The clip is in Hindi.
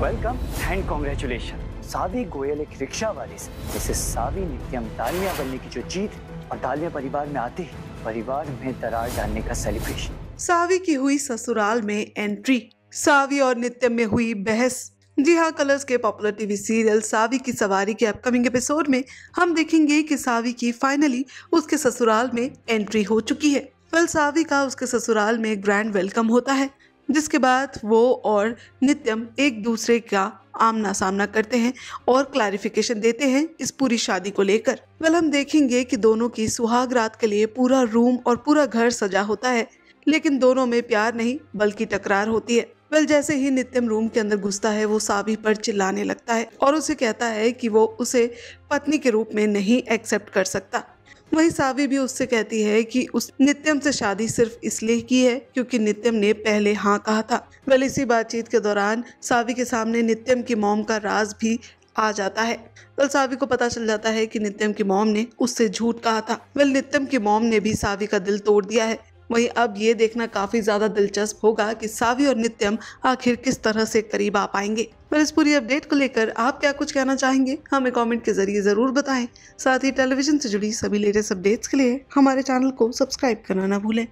Welcome and congratulation Saavi Goyal एक रिक्शा वाले से जैसे सावी नित्यम तालियाँ बनने की जो जीत और तालियाँ परिवार में आते ही, परिवार में दरार डालने का सेलिब्रेशन सावी की हुई ससुराल में एंट्री सावी और नित्यम में हुई बहस। जी हाँ कलर्स के पॉपुलर टीवी सीरियल सावी की सवारी के अपकमिंग एपिसोड में हम देखेंगे कि सावी की फाइनली उसके ससुराल में एंट्री हो चुकी है। वेल सावी का उसके ससुराल में ग्रैंड वेलकम होता है। जिसके बाद वो और नित्यम एक दूसरे का आमना सामना करते हैं और क्लैरिफिकेशन देते हैं इस पूरी शादी को लेकर। वेल हम देखेंगे कि दोनों की सुहाग रात के लिए पूरा रूम और पूरा घर सजा होता है, लेकिन दोनों में प्यार नहीं, बल्कि टकरार होती है। वेल जैसे ही नित्यम रूम के अंदर घुसता है, वो सावी पर चिल्लाने लगता है और उसे कहता है कि वो उसे पत्नी के रूप में नहीं एक्सेप्ट कर सकता। वही सावी भी उससे कहती है कि उस नित्यम से शादी सिर्फ़ इसलिए की है क्योंकि नित्यम ने पहले हाँ कहा था। वेल इसी बातचीत के दौरान सावी के सामने नित्यम की मोम का राज भी आ जाता है। वेल सावी को पता चल जाता है कि नित्यम की मोम ने उससे झूठ कहा था। वेल नित्यम की मोम ने भी सावी का दिल तोड़ दिया है। वहीं अब ये देखना काफ़ी ज़्यादा दिलचस्प होगा कि सावी और नित्यम आखिर किस तरह से करीब आ पाएँगे। पर इस पूरी अपडेट को लेकर आप क्या कुछ कहना चाहेंगे, हमें कमेंट के ज़रिए ज़रूर बताएँ। साथ ही टेलीविज़न से जुड़ी सभी लेटेस्ट अपडेट्स के लिए हमारे चैनल को सब्सक्राइब करना ना भूलें।